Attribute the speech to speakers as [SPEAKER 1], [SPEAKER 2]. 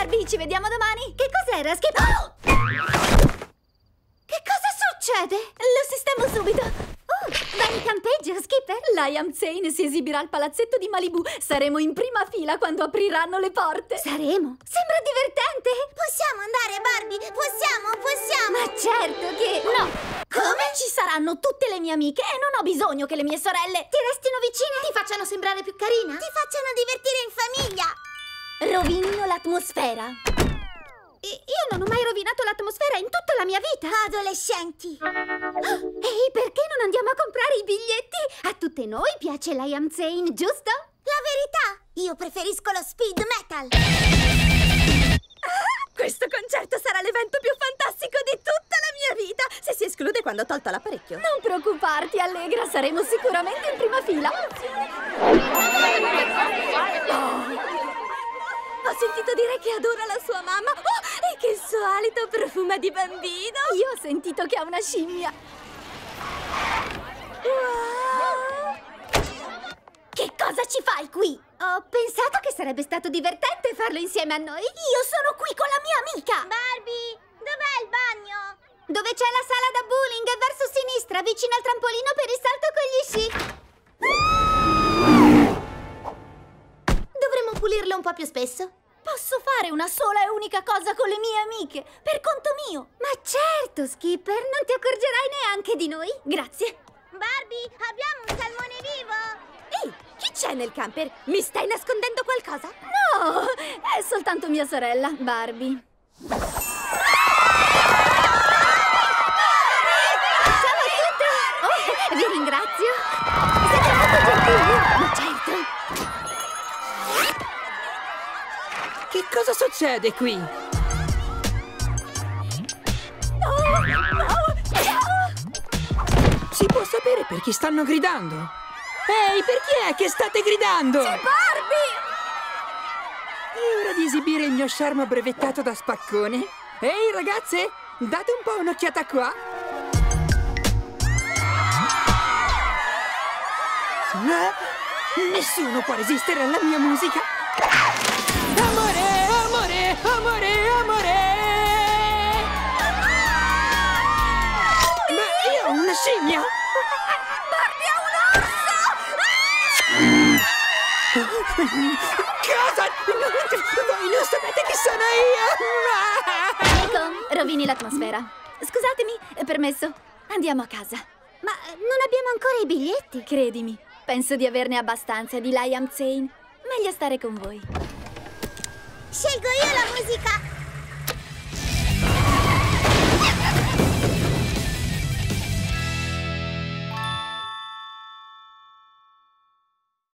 [SPEAKER 1] Barbie, ci vediamo domani. Che cos'era, Skip? Oh! Che cosa succede? Lo sistemo subito. Oh, vai in campeggio, Skipper. Liam Zane si esibirà al palazzetto di Malibu. Saremo in prima fila quando apriranno le porte. Saremo? Sembra divertente.
[SPEAKER 2] Possiamo andare, Barbie? Possiamo, possiamo!
[SPEAKER 1] Ma certo che... No!
[SPEAKER 2] Come?
[SPEAKER 1] Ci saranno tutte le mie amiche e non ho bisogno che le mie sorelle...
[SPEAKER 2] Ti restino vicine? Ti facciano sembrare più carina? Ti facciano divertire in famiglia?
[SPEAKER 1] Rovinino l'atmosfera. Io non ho mai rovinato l'atmosfera in tutta la mia vita.
[SPEAKER 2] Adolescenti!
[SPEAKER 1] Ehi, perché non andiamo a comprare i biglietti? A tutte noi piace Liam Zane, giusto?
[SPEAKER 2] La verità! Io preferisco lo speed metal!
[SPEAKER 3] Questo concerto sarà l'evento più fantastico di tutta la mia vita! Se si esclude quando ho tolto l'apparecchio.
[SPEAKER 1] Non preoccuparti, Allegra, saremo sicuramente in prima fila.
[SPEAKER 3] Ho sentito dire che adora la sua mamma oh, e che il suo alito profuma di bambino.
[SPEAKER 1] Io ho sentito che ha una scimmia. Che cosa ci fai qui? Ho pensato che sarebbe stato divertente farlo insieme a noi. Io sono qui con la mia amica.
[SPEAKER 2] Barbie, dov'è il bagno?
[SPEAKER 1] Dove c'è la sala da bowling è verso sinistra, vicino al trampolino per il salto con gli sci.
[SPEAKER 2] Dovremmo pulirlo un po' più spesso.
[SPEAKER 1] Posso fare una sola e unica cosa con le mie amiche, per conto mio. Ma certo, Skipper, non ti accorgerai neanche di noi. Grazie.
[SPEAKER 2] Barbie, abbiamo un salmone vivo!
[SPEAKER 3] Ehi, chi c'è nel camper? Mi stai nascondendo qualcosa?
[SPEAKER 1] No, è soltanto mia sorella, Barbie. Ciao a tutti! Oh, vi ringrazio! Siete molto gentili! Ma certo!
[SPEAKER 4] Che cosa succede qui? Si può sapere per chi stanno gridando? Ehi, per chi è che state gridando?
[SPEAKER 1] Barbie!
[SPEAKER 4] È ora di esibire il mio charme brevettato da spaccone. Ehi, ragazze, date un po' un'occhiata qua. Eh? Nessuno può resistere alla mia musica. Ma io ho una scimmia. Cosa? Voi non sapete chi sono io?
[SPEAKER 1] Ecco, rovini l'atmosfera. Scusatemi, è permesso. Andiamo a casa. Ma non abbiamo ancora i biglietti. Credimi, penso di averne abbastanza di Liam Zane. Meglio stare con voi.
[SPEAKER 2] Scelgo io la musica!